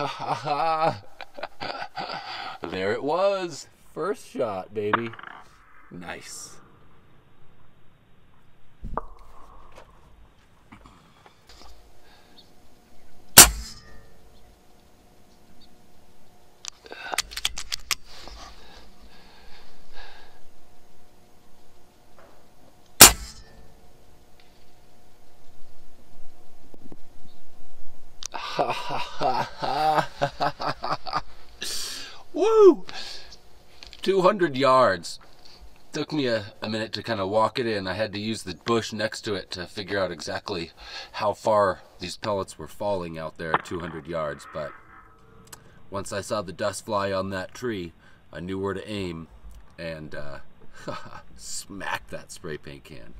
there it was. First shot, baby. Nice. Woo! 200 yards. Took me a, a minute to kind of walk it in. I had to use the bush next to it to figure out exactly how far these pellets were falling out there at 200 yards. But once I saw the dust fly on that tree, I knew where to aim and uh, smack that spray paint can.